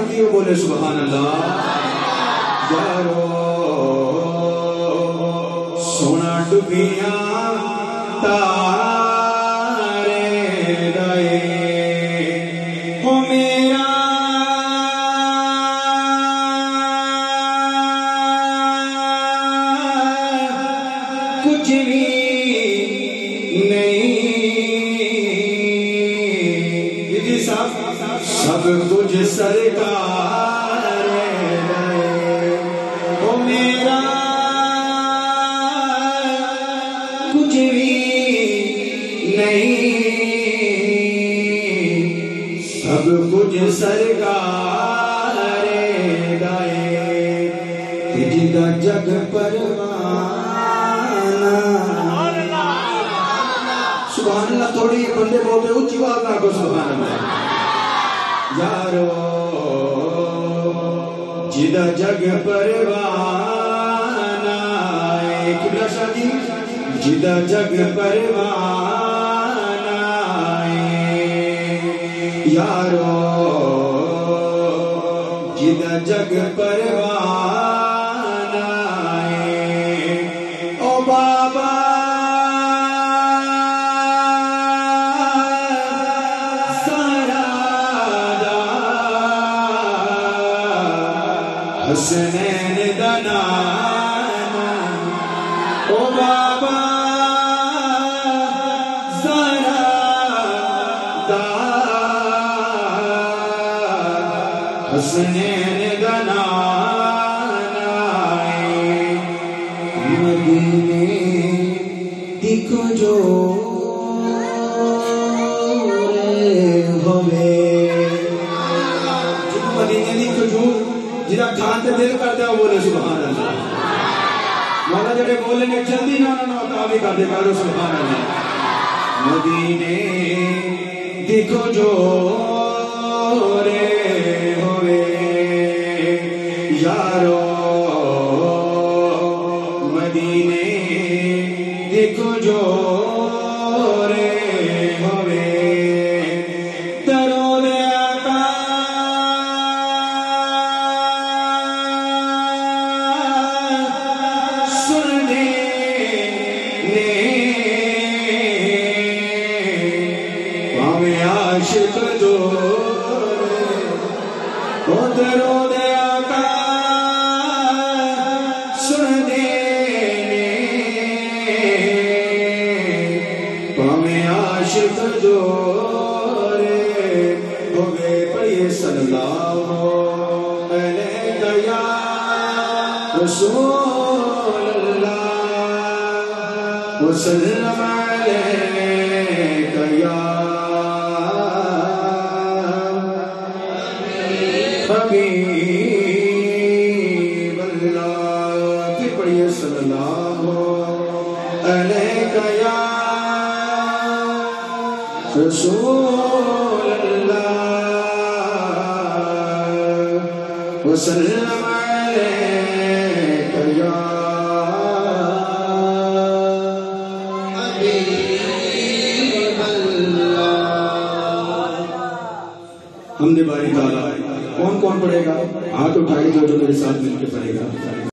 सुबहान अल्लाह यारो सोना डुबिया तारे दए। हो मेरा कुछ भी नहीं सब कुछ सरकार ओ मेरा। कुछ भी नहीं। सब कुछ सरकार जिदा जग परवाना। सुबह थोड़ी बंदे बोलते ऊँची बात ना को सुबह जिदा जग परवाना जिदा जग परवाना यारो जिदा जग परवाना हसनैन दनाना ओ बाबा जरा हसनैन दनाना मदीने दिखो जो जिदा खान ते दिल करदा वो बोले सुभान अल्लाह मौला जड़े बोले ने जल्दी ना ना ना तावी कर दे करो सुभान अल्लाह मदीने देखो जो रे होवे। मदीने देखो जो आशिक जो रे हो गए पढ़िए सल्लल्लाहु अलैहि या रसूल अल्लाह। वसल्लम अलैका या हबीब अल्लाह या हमने बारी ताला। कौन कौन पढ़ेगा? हाथ उठाई जो जो मेरे साथ मिलकर पढ़ेगा।